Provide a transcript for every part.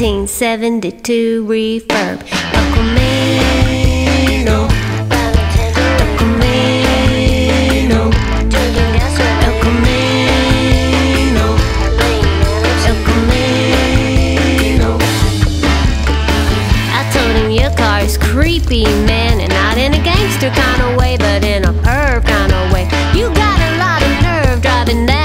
1972 refurb. Documento. Documento. Documento. Documento. I told him your car is creepy, man, and not in a gangster kind of way, but in a perv kind of way. You got a lot of nerve driving that.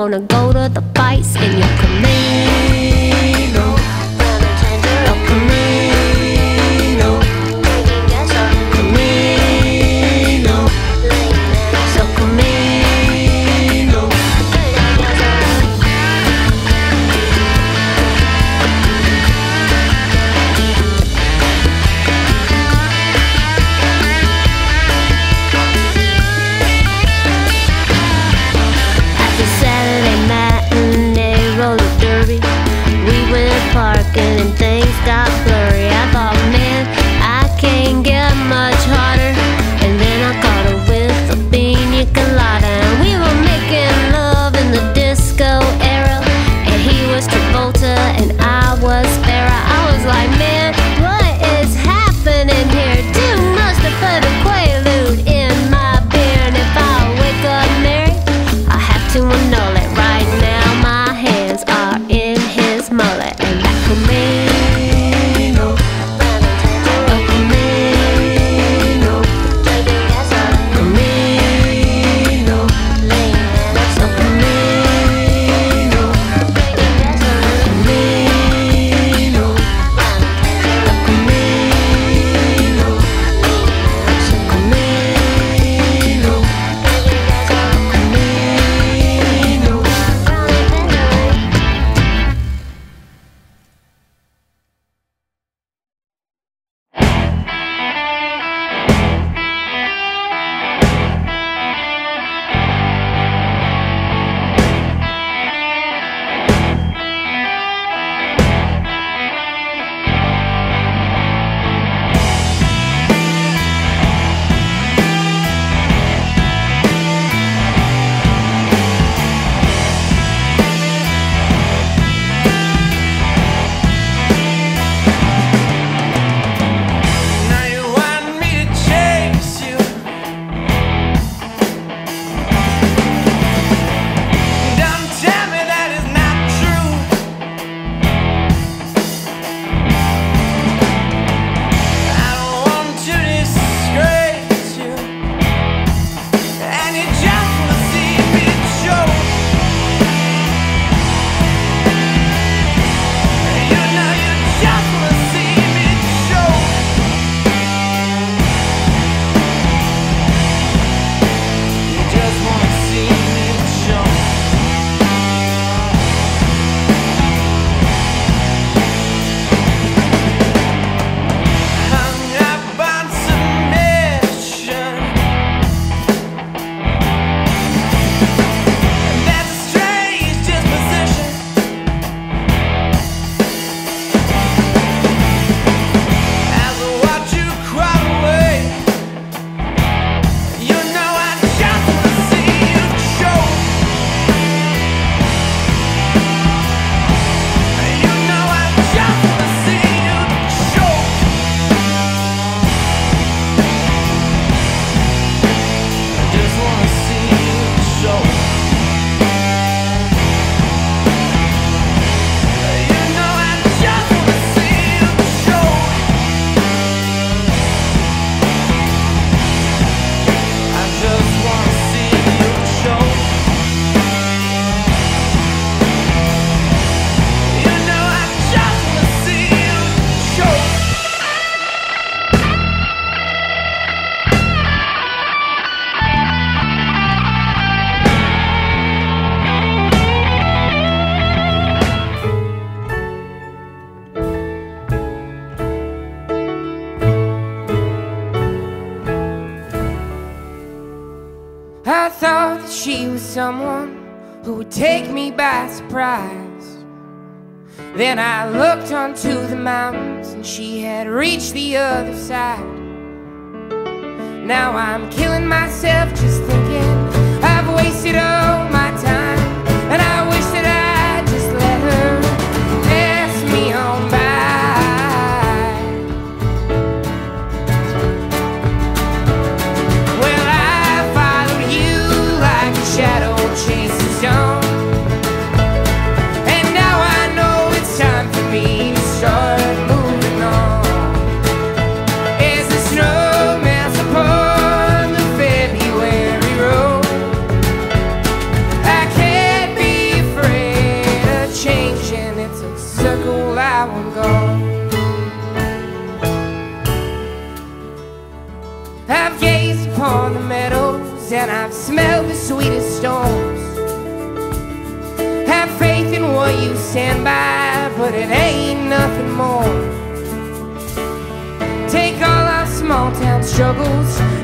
wanna go I thought that she was someone who would take me by surprise. Then I looked onto the mountains and she had reached the other side. Now I'm killing myself just thinking I've wasted all. you stand by, but it ain't nothing more. Take all our small town struggles.